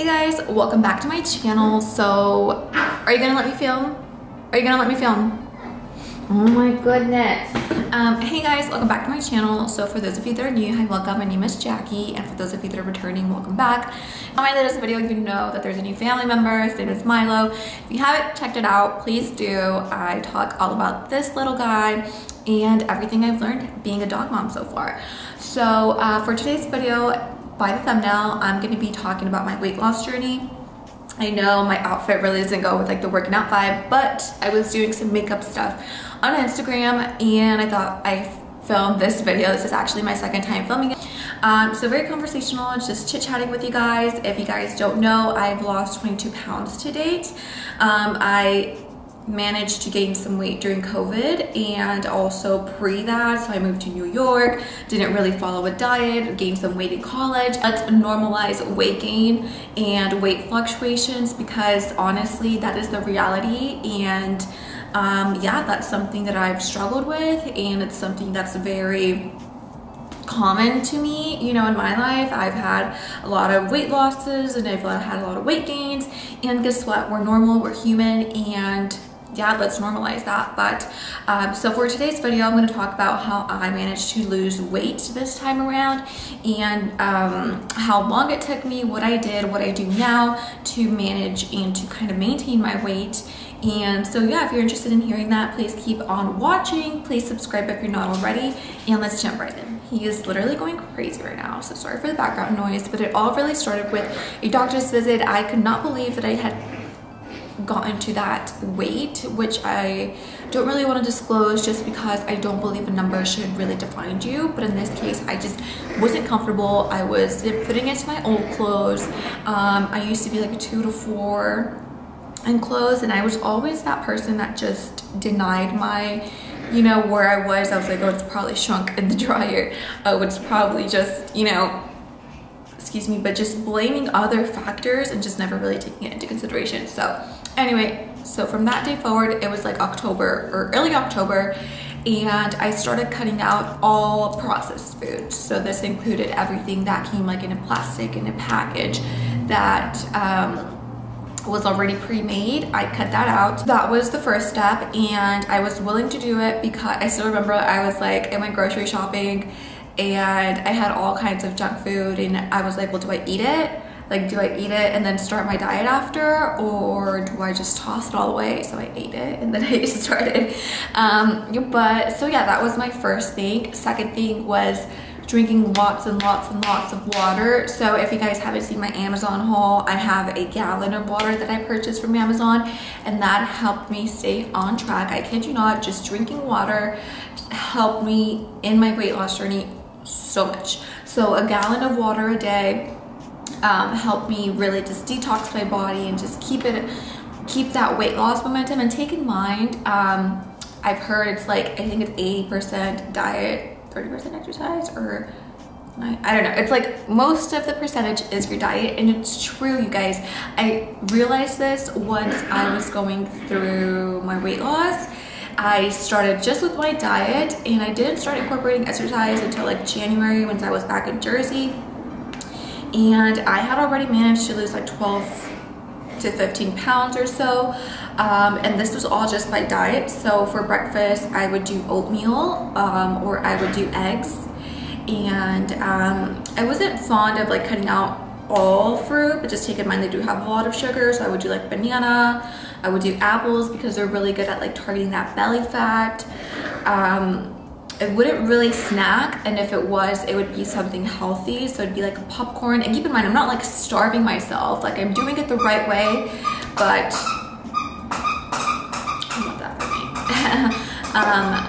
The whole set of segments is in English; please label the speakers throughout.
Speaker 1: Hey guys, welcome back to my channel. So, are you gonna let me film? Are you gonna let me film? Oh my goodness. Um, hey guys, welcome back to my channel. So for those of you that are new, hi, welcome. My name is Jackie. And for those of you that are returning, welcome back. On my latest video, you know that there's a new family member. His name is Milo. If you haven't checked it out, please do. I talk all about this little guy and everything I've learned being a dog mom so far. So uh, for today's video, by the thumbnail, I'm gonna be talking about my weight loss journey. I know my outfit really doesn't go with like the working out vibe, but I was doing some makeup stuff on Instagram and I thought I filmed this video. This is actually my second time filming it. Um, so very conversational, just chit chatting with you guys. If you guys don't know, I've lost 22 pounds to date. Um, I managed to gain some weight during COVID and also pre that. So I moved to New York, didn't really follow a diet, gained some weight in college. Let's normalize weight gain and weight fluctuations because honestly, that is the reality. And um, yeah, that's something that I've struggled with and it's something that's very common to me, you know, in my life. I've had a lot of weight losses and I've had a lot of weight gains. And guess what? We're normal, we're human, and yeah, let's normalize that. But um, so for today's video, I'm going to talk about how I managed to lose weight this time around and um, how long it took me, what I did, what I do now to manage and to kind of maintain my weight. And so yeah, if you're interested in hearing that, please keep on watching. Please subscribe if you're not already. And let's jump right in. He is literally going crazy right now, so sorry for the background noise, but it all really started with a doctor's visit. I could not believe that I had gotten to that weight, which I don't really want to disclose just because I don't believe a number should really define you. But in this case, I just wasn't comfortable. I was fitting into my old clothes. Um, I used to be like a two to four in clothes and I was always that person that just denied my you know where I was I was like oh it's probably shrunk in the dryer oh it's probably just you know excuse me but just blaming other factors and just never really taking it into consideration so Anyway, so from that day forward, it was like October or early October and I started cutting out all processed foods. So this included everything that came like in a plastic in a package that um, was already pre-made. I cut that out. That was the first step and I was willing to do it because I still remember I was like, I went grocery shopping and I had all kinds of junk food and I was like, well, do I eat it? Like, do I eat it and then start my diet after, or do I just toss it all away? So I ate it and then I started. Um, but so yeah, that was my first thing. Second thing was drinking lots and lots and lots of water. So if you guys haven't seen my Amazon haul, I have a gallon of water that I purchased from Amazon and that helped me stay on track. I kid you not, just drinking water helped me in my weight loss journey so much. So a gallon of water a day um, help me really just detox my body and just keep it, keep that weight loss momentum. And take in mind, um, I've heard it's like, I think it's 80% diet, 30% exercise, or I, I don't know. It's like most of the percentage is your diet, and it's true, you guys. I realized this once I was going through my weight loss. I started just with my diet and I didn't start incorporating exercise until like January once I was back in Jersey and I had already managed to lose like 12 to 15 pounds or so. Um, and this was all just by diet. So for breakfast I would do oatmeal um, or I would do eggs. And um, I wasn't fond of like cutting out all fruit but just take in mind they do have a lot of sugar so I would do like banana. I would do apples because they're really good at like targeting that belly fat. Um, I wouldn't really snack and if it was it would be something healthy. So it'd be like a popcorn. And keep in mind I'm not like starving myself. Like I'm doing it the right way but I that for me. Um,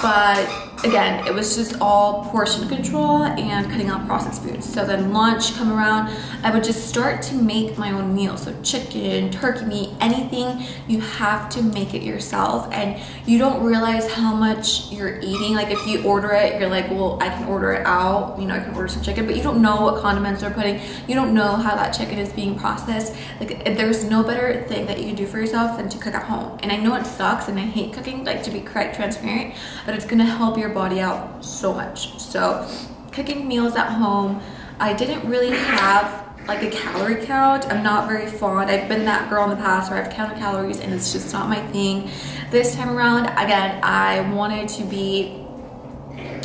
Speaker 1: but again, it was just all portion control and cutting out processed foods. So then lunch come around, I would just start to make my own meal. So chicken, turkey meat, anything, you have to make it yourself. And you don't realize how much you're eating. Like if you order it, you're like, well, I can order it out. You know, I can order some chicken, but you don't know what condiments they're putting. You don't know how that chicken is being processed. Like there's no better thing that you can do for yourself than to cook at home. And I know it sucks and I hate cooking, like to be quite transparent, but it's gonna help your body out so much. So cooking meals at home, I didn't really have like a calorie count. I'm not very fond. I've been that girl in the past where I've counted calories and it's just not my thing. This time around, again, I wanted to be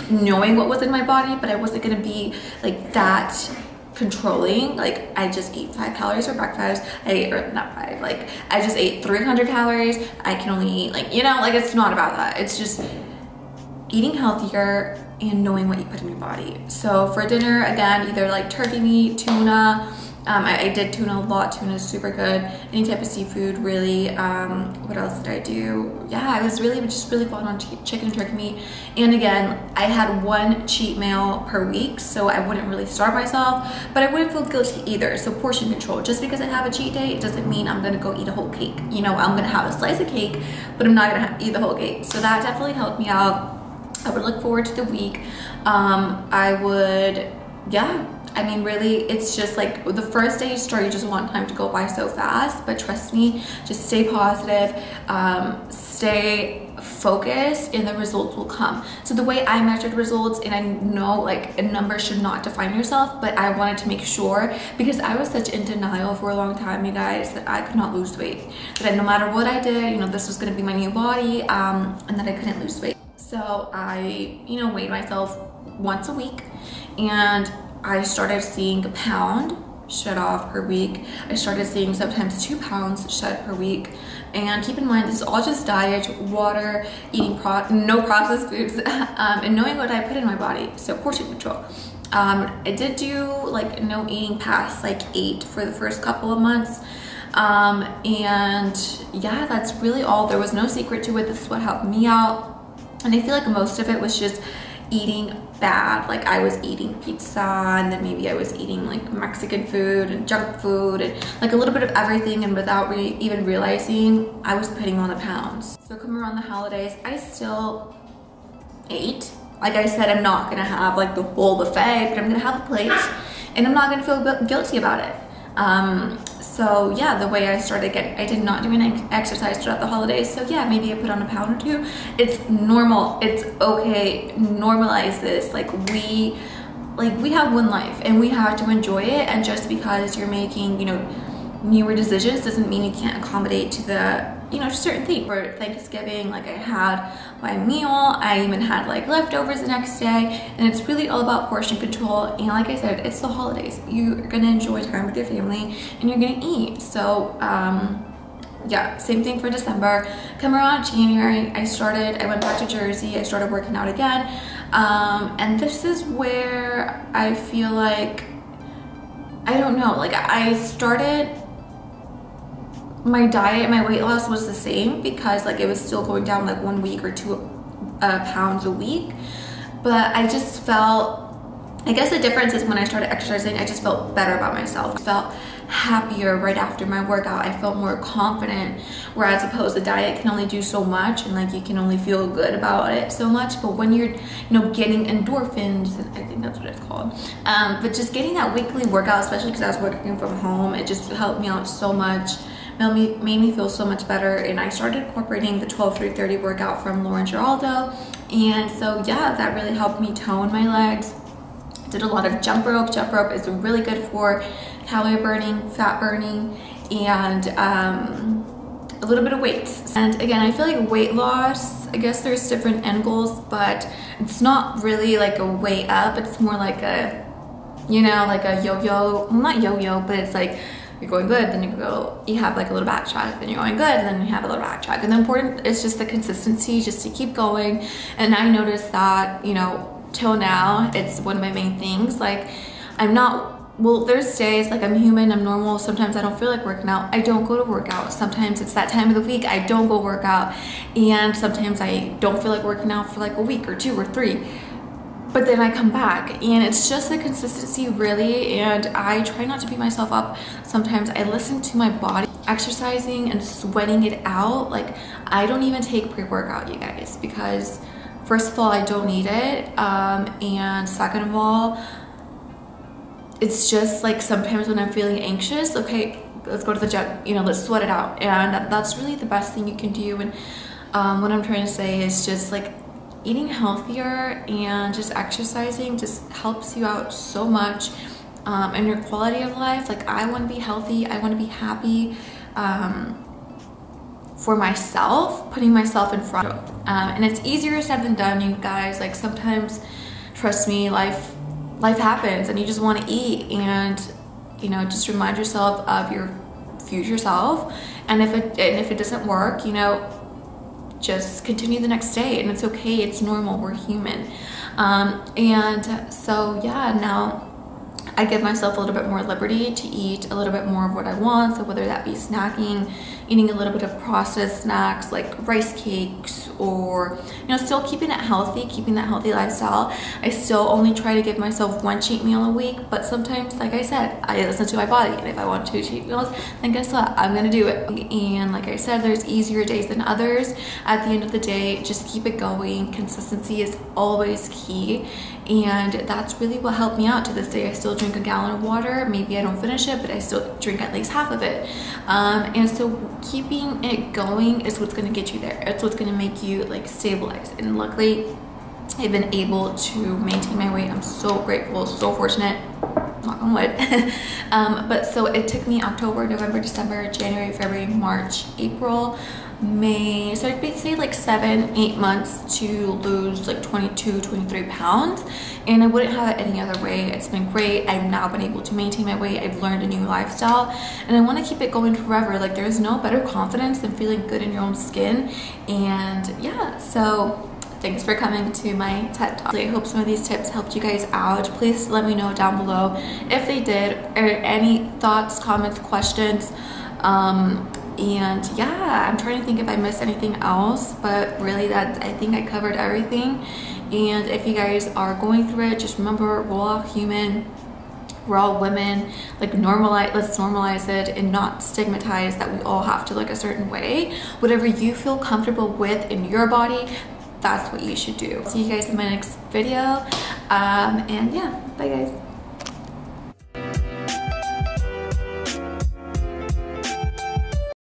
Speaker 1: knowing what was in my body, but I wasn't gonna be like that controlling like i just ate five calories for breakfast i ate or not five like i just ate 300 calories i can only eat like you know like it's not about that it's just eating healthier and knowing what you put in your body so for dinner again either like turkey meat tuna um, I, I, did tuna a lot. Tuna is super good. Any type of seafood, really. Um, what else did I do? Yeah, I was really just really fun on chicken and turkey meat. And again, I had one cheat meal per week, so I wouldn't really starve myself, but I wouldn't feel guilty either. So portion control. Just because I have a cheat day, it doesn't mean I'm gonna go eat a whole cake. You know, I'm gonna have a slice of cake, but I'm not gonna eat the whole cake. So that definitely helped me out. I would look forward to the week. Um, I would, yeah, I mean, really, it's just like the first day you start, you just want time to go by so fast. But trust me, just stay positive, um, stay focused, and the results will come. So the way I measured results, and I know like a number should not define yourself, but I wanted to make sure because I was such in denial for a long time, you guys, that I could not lose weight. That no matter what I did, you know, this was gonna be my new body, um, and that I couldn't lose weight. So I, you know, weighed myself once a week and I started seeing a pound shed off per week. I started seeing sometimes two pounds shed per week. And keep in mind, this is all just diet, water, eating pro no processed foods, um, and knowing what I put in my body. So portion control. Um, I did do like no eating past like eight for the first couple of months. Um, and yeah, that's really all. There was no secret to it. This is what helped me out. And I feel like most of it was just eating bad. Like I was eating pizza and then maybe I was eating like Mexican food and junk food and like a little bit of everything and without re even realizing I was putting on the pounds. So come around the holidays, I still ate. Like I said, I'm not gonna have like the whole buffet, but I'm gonna have a plate and I'm not gonna feel guilty about it. Um, so yeah, the way I started getting, I did not do any exercise throughout the holidays. So yeah, maybe I put on a pound or two. It's normal. It's okay. Normalize this. Like we, like we have one life and we have to enjoy it. And just because you're making, you know, newer decisions doesn't mean you can't accommodate to the you know, certain things. For Thanksgiving, like I had my meal, I even had like leftovers the next day, and it's really all about portion control. And like I said, it's the holidays. You're gonna enjoy time with your family and you're gonna eat. So, um, yeah, same thing for December. Come around January, I started, I went back to Jersey, I started working out again. Um, and this is where I feel like, I don't know, like I started my diet, my weight loss was the same because like it was still going down like one week or two uh, pounds a week. But I just felt, I guess the difference is when I started exercising, I just felt better about myself. I felt happier right after my workout. I felt more confident. Whereas opposed the diet can only do so much and like you can only feel good about it so much. But when you're, you know, getting endorphins, I think that's what it's called. Um, but just getting that weekly workout, especially because I was working from home, it just helped me out so much made me feel so much better and I started incorporating the 12 3 30 workout from Lauren Giraldo. And so yeah that really helped me tone my legs. Did a lot of jump rope. Jump rope is really good for calorie burning fat burning and um, a little bit of weights and again I feel like weight loss I guess there's different end goals but it's not really like a way up. It's more like a you know like a yo-yo well not yo-yo but it's like you're going good, then you go, you have like a little backtrack, then you're going good, then you have a little backtrack. And the important is just the consistency, just to keep going. And I noticed that, you know, till now, it's one of my main things. Like, I'm not well there's days like i'm human i'm normal sometimes i don't feel like working out i don't go to workout sometimes it's that time of the week i don't go work out and sometimes i don't feel like working out for like a week or two or three but then I come back and it's just the consistency really and I try not to beat myself up. Sometimes I listen to my body exercising and sweating it out. Like I don't even take pre-workout you guys because first of all, I don't need it. Um, and second of all, it's just like sometimes when I'm feeling anxious, okay, let's go to the gym, you know, let's sweat it out. And that's really the best thing you can do. And um, what I'm trying to say is just like eating healthier and just exercising just helps you out so much um, and your quality of life. Like I want to be healthy. I want to be happy. Um, for myself, putting myself in front. Um, and it's easier said than done, you guys. Like sometimes, trust me, life life happens, and you just want to eat, and you know, just remind yourself of your future self. And if it and if it doesn't work, you know, just continue the next day, and it's okay. It's normal. We're human. Um, and so yeah, now I give myself a little bit more liberty to eat a little bit more of what I want. So whether that be snacking, eating a little bit of processed snacks like rice cakes or, you know, still keeping it healthy, keeping that healthy lifestyle. I still only try to give myself one cheat meal a week, but sometimes, like I said, I listen to my body. And if I want two cheat meals, then guess what? I'm gonna do it. And like I said, there's easier days than others. At the end of the day, just keep it going. Consistency is always key and that's really what helped me out to this day i still drink a gallon of water maybe i don't finish it but i still drink at least half of it um, and so keeping it going is what's going to get you there. It's what's going to make you like stabilize and luckily i've been able to maintain my weight. I'm so grateful so fortunate knock on wood um, but so it took me october november december january february march april May, so I'd say like seven, eight months to lose like 22, 23 pounds. And I wouldn't have it any other way. It's been great. I've now been able to maintain my weight. I've learned a new lifestyle and I want to keep it going forever. Like there's no better confidence than feeling good in your own skin. And yeah, so thanks for coming to my TED Talk. I hope some of these tips helped you guys out. Please let me know down below if they did or any thoughts, comments, questions. Um, and yeah i'm trying to think if i missed anything else but really that i think i covered everything and if you guys are going through it just remember we're all human we're all women like normalize let's normalize it and not stigmatize that we all have to look a certain way whatever you feel comfortable with in your body that's what you should do. See you guys in my next video. Um, and yeah bye guys